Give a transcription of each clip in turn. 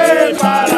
Hey,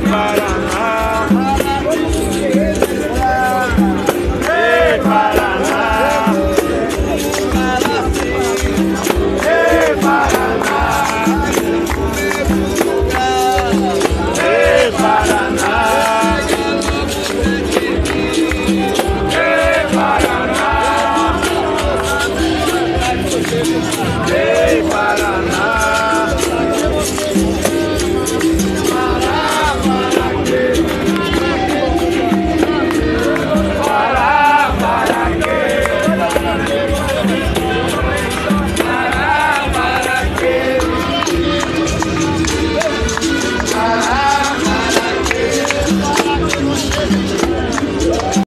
para